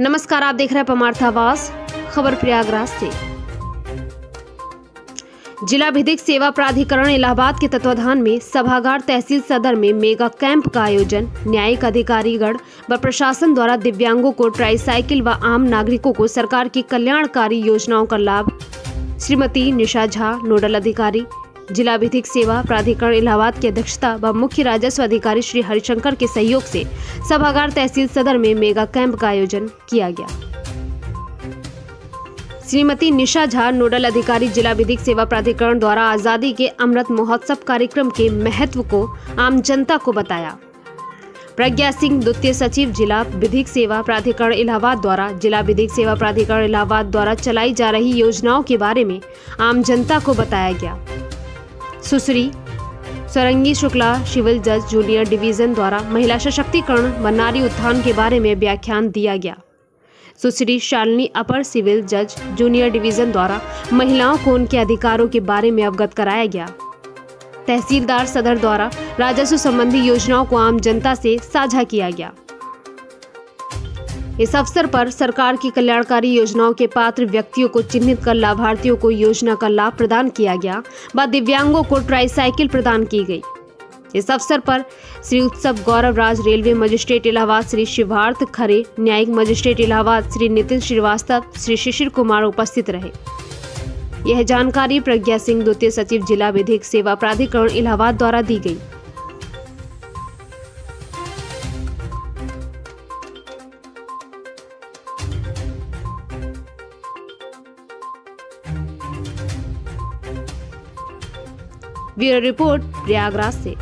नमस्कार, आप देख रहे हैं परमार्थ आवाज़, खबर प्रयागराज से। जिला विधिक सेवा प्राधिकरण इलाहाबाद के तत्वाधान में सभागार तहसील सदर में मेगा कैंप का आयोजन। न्यायिक अधिकारीगण व प्रशासन द्वारा दिव्यांगों को ट्राईसाइकिल व आम नागरिकों को सरकार की कल्याणकारी योजनाओं का लाभ। श्रीमती निशा झा, नोडल अधिकारी जिला विधिक सेवा प्राधिकरण इलाहाबाद की अध्यक्षता व मुख्य राजस्व अधिकारी श्री हरिशंकर के सहयोग से सभागार तहसील सदर में मेगा कैंप का आयोजन किया गया। श्रीमती निशा झा, नोडल अधिकारी, जिला विधिक सेवा प्राधिकरण द्वारा आज़ादी के अमृत महोत्सव कार्यक्रम के महत्व को आम जनता को बताया। प्रज्ञा सिंह, द्वितीय सचिव, जिला विधिक सेवा प्राधिकरण इलाहाबाद द्वारा, जिला विधिक सेवा प्राधिकरण इलाहाबाद द्वारा चलाई जा रही योजनाओं के बारे में आम जनता को बताया गया। सुश्री, सरंगी शुक्ला सिविल जज जूनियर डिवीज़न द्वारा महिला सशक्तिकरण व नारी उत्थान के बारे में व्याख्यान दिया गया। सुश्री शालिनी अपर सिविल जज जूनियर डिवीज़न द्वारा महिलाओं को उनके अधिकारों के बारे में अवगत कराया गया। तहसीलदार सदर द्वारा राजस्व संबंधी योजनाओं को आम जनता से साझा किया गया। इस अवसर पर सरकार की कल्याणकारी योजनाओं के पात्र व्यक्तियों को चिन्हित कर लाभार्थियों को योजना का लाभ प्रदान किया गया। व दिव्यांगों को ट्राईसाइकिल प्रदान की गई। इस अवसर पर श्री उत्सव गौरव राज रेलवे मजिस्ट्रेट इलाहाबाद श्री शिवार्थ खरे, न्यायिक मजिस्ट्रेट इलाहाबाद श्री नितिन श्रीवास्तव, श्री शिशिर कुमार उपस्थित रहे। यह जानकारी प्रज्ञा सिंह, द्वितीय सचिव, जिला विधिक सेवा प्राधिकरण इलाहाबाद द्वारा दी गई। ब्यूरो रिपोर्ट प्रयागराज से।